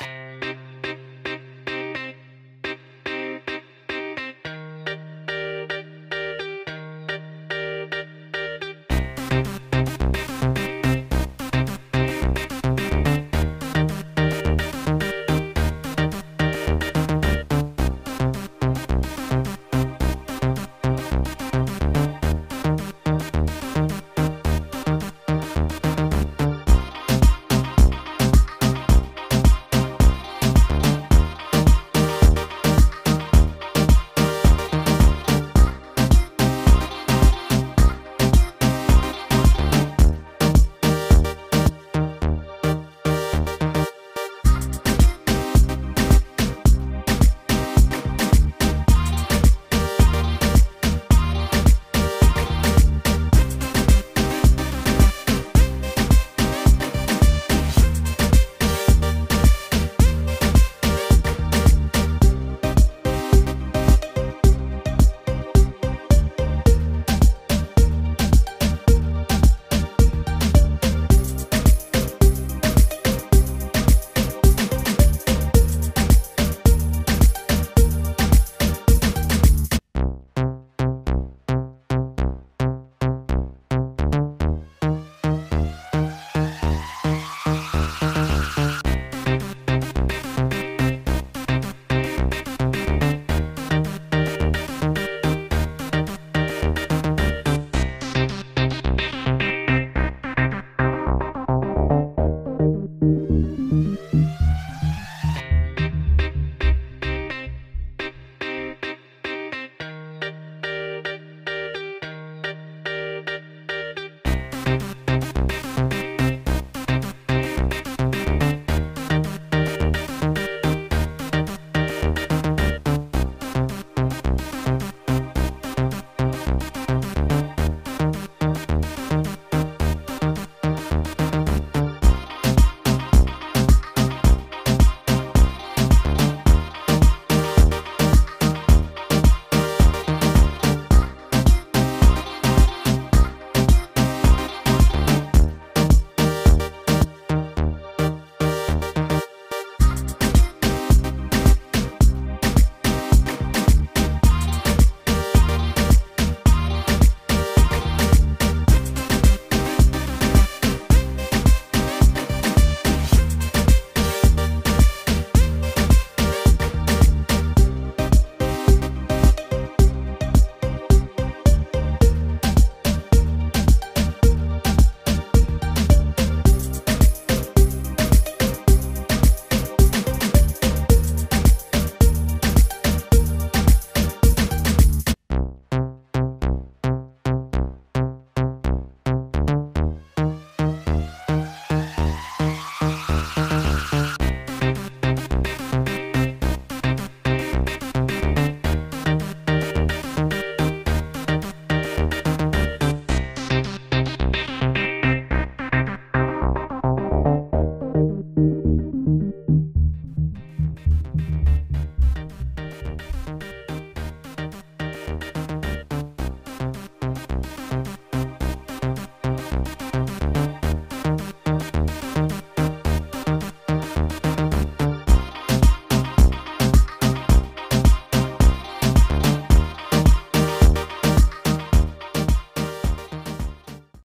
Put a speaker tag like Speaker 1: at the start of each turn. Speaker 1: you